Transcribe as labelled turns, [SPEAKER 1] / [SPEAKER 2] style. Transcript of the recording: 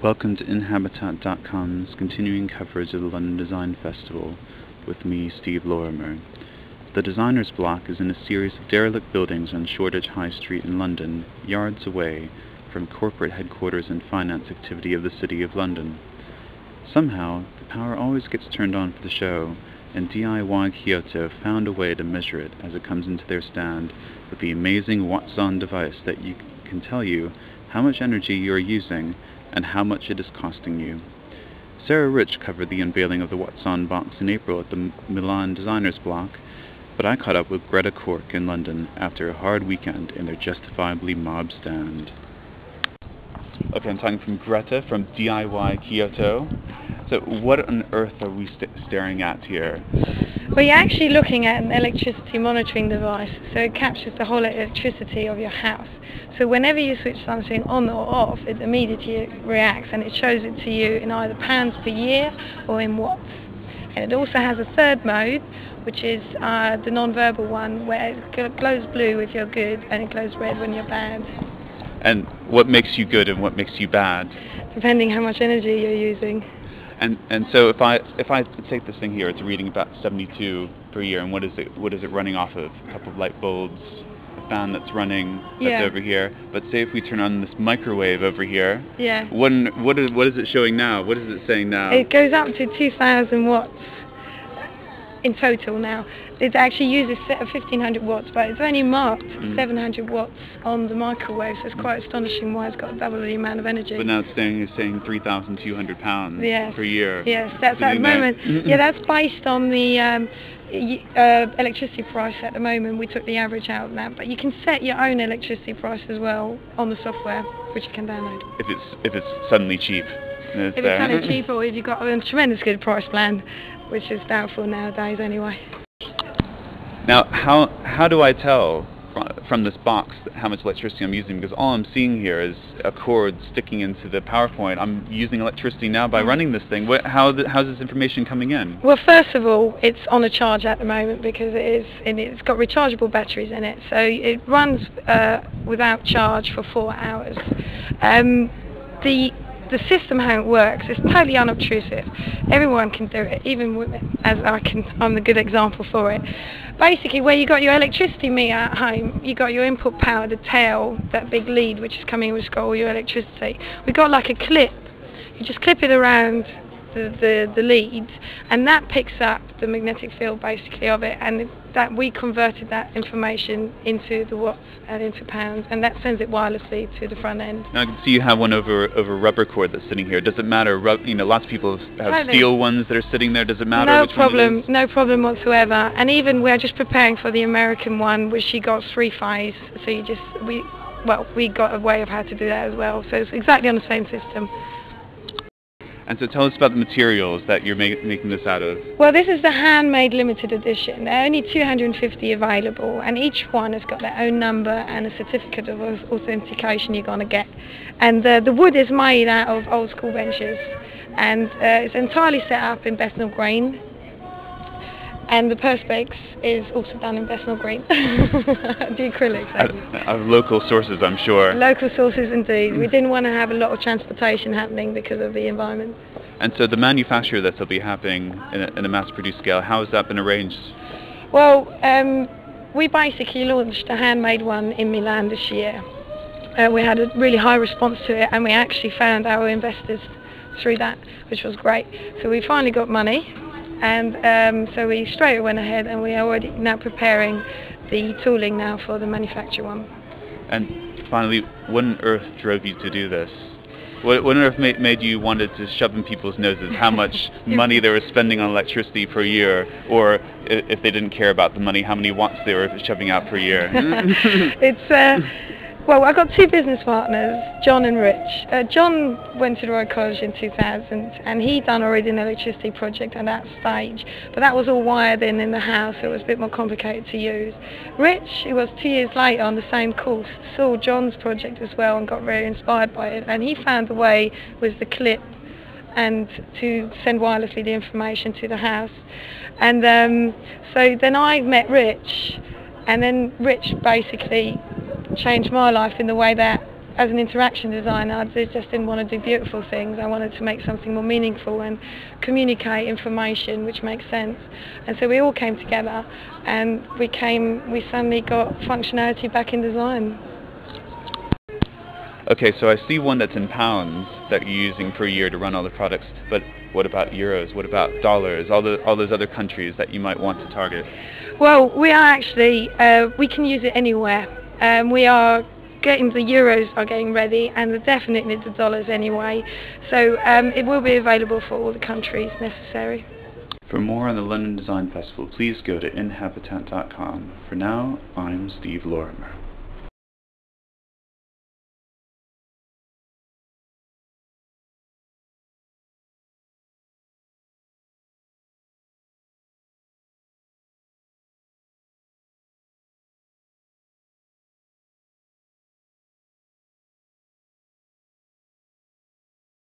[SPEAKER 1] Welcome to Inhabitat.com's continuing coverage of the London Design Festival with me, Steve Lorimer. The Designer's Block is in a series of derelict buildings on Shoreditch High Street in London, yards away from corporate headquarters and finance activity of the City of London. Somehow, the power always gets turned on for the show, and DIY Kyoto found a way to measure it as it comes into their stand with the amazing Wattson device that you can tell you how much energy you are using and how much it is costing you. Sarah Rich covered the unveiling of the Wattson box in April at the Milan Designers Block, but I caught up with Greta Corke in London after a hard weekend in their justifiably mob stand. Okay, I'm talking from Greta from DIY Kyoto. So what on earth are we st- staring at here?
[SPEAKER 2] Well, you're actually looking at an electricity monitoring device, so it captures the whole electricity of your house. So whenever you switch something on or off, it immediately reacts and it shows it to you in either pounds per year or in watts. And it also has a third mode, which is uh, the non-verbal one, where it glows blue if you're good and it glows red when you're bad.
[SPEAKER 1] And what makes you good and what makes you bad?
[SPEAKER 2] Depending how much energy you're using.
[SPEAKER 1] And and so if I if I take this thing here, it's reading about 72 per year, and what is it what is it running off of? A couple of light bulbs, a fan that's running that's
[SPEAKER 2] Yeah.
[SPEAKER 1] over here. But say if we turn on this microwave over here,
[SPEAKER 2] Yeah.
[SPEAKER 1] when what is what is it showing now? What is it saying now?
[SPEAKER 2] It goes up to 2,000 watts in total now. It actually uses se- 1,500 watts, but it's only marked
[SPEAKER 1] Mm.
[SPEAKER 2] 700 watts on the microwave, so it's quite astonishing why it's got double the amount of energy.
[SPEAKER 1] but now it's saying it's saying 3,200 pounds
[SPEAKER 2] Yes.
[SPEAKER 1] per year.
[SPEAKER 2] Yes, that's at the moment. Yeah, that's based on the um, uh, electricity price at the moment. We took the average out of that, but you can set your own electricity price as well on the software, which you can download.
[SPEAKER 1] If it's if it's suddenly cheap. it's
[SPEAKER 2] If it's kind of cheap or if you've got a tremendous good price plan, which is doubtful nowadays anyway.
[SPEAKER 1] Now, how how do I tell from this box how much electricity I'm using? Because all I'm seeing here is a cord sticking into the PowerPoint. I'm using electricity now by running this thing. What, how th- how's this information coming in?
[SPEAKER 2] Well, first of all, it's on a charge at the moment because it is, and it's got rechargeable batteries in it, so it runs uh, without charge for four hours. Um, the the system how it works is totally unobtrusive. Everyone can do it, even women, as I can. I'm the good example for it. Basically, where you got your electricity meter at home, you got your input power, the tail, that big lead which is coming, which got all your electricity. We got like a clip you just clip it around the, the, the lead and that picks up the magnetic field basically of it and that we converted that information into the watts and into pounds and that sends it wirelessly to the front end.
[SPEAKER 1] Now I can see you have one over over rubber cord that's sitting here. Does it matter? Rub, you know, lots of people have
[SPEAKER 2] Totally.
[SPEAKER 1] steel ones that are sitting there. Does it matter
[SPEAKER 2] no
[SPEAKER 1] which
[SPEAKER 2] problem,
[SPEAKER 1] one
[SPEAKER 2] no problem whatsoever. And even we're just preparing for the American one, which she got three phase. So you just we, well, we got a way of how to do that as well. So it's exactly on the same system.
[SPEAKER 1] And so tell us about the materials that you're ma- making this out of.
[SPEAKER 2] Well, this is the handmade limited edition. There are only 250 available, and each one has got their own number and a certificate of authentication you're going to get. And uh, the wood is made out of old school benches, and uh, it's entirely set up in Bethnal Green. And the perspex is also done in Bethnal Green. the acrylics.
[SPEAKER 1] Of local sources, I'm sure.
[SPEAKER 2] Local sources indeed. We didn't want to have a lot of transportation happening because of the environment.
[SPEAKER 1] And so the manufacture that will be happening in a, in a mass-produced scale, how has that been arranged?
[SPEAKER 2] Well, um, we basically launched a handmade one in Milan this year. Uh, we had a really high response to it and we actually found our investors through that, which was great. So we finally got money and um, so we straight went ahead and we are already now preparing the tooling now for the manufacture one.
[SPEAKER 1] And finally, what on earth drove you to do this? What, what on earth made, made you wanted to shove in people's noses how much money they were spending on electricity per year, or if they didn't care about the money, how many watts they were shoving out per year?
[SPEAKER 2] it's uh, well, I've got two business partners, John and Rich. Uh, John went to the Royal College in 2000, and he done already an electricity project at that stage, but that was all wired in in the house, so it was a bit more complicated to use. Rich, he was two years later on the same course, saw John's project as well and got very inspired by it, and he found the way with the clip and to send wirelessly the information to the house. And um, so then I met Rich, and then Rich basically changed my life in the way that as an interaction designer, I just didn't want to do beautiful things. I wanted to make something more meaningful and communicate information which makes sense. And so we all came together and we came, we suddenly got functionality back in design.
[SPEAKER 1] Okay, so I see one that's in pounds that you're using per year to run all the products, but what about euros? What about dollars? All the all those other countries that you might want to target?
[SPEAKER 2] Well, we are actually uh, we can use it anywhere. Um, we are getting the euros are getting ready, and the definitely the dollars anyway. So um, it will be available for all the countries necessary.
[SPEAKER 1] For more on the London Design Festival, please go to inhabitat.com. For now, I'm Steve Lorimer.